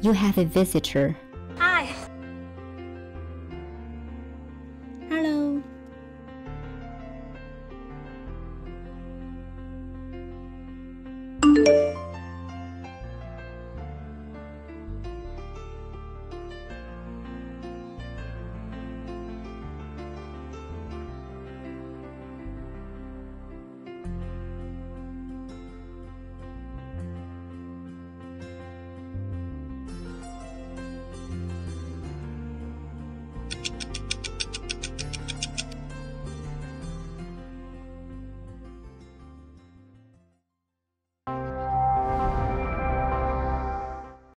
You have a visitor.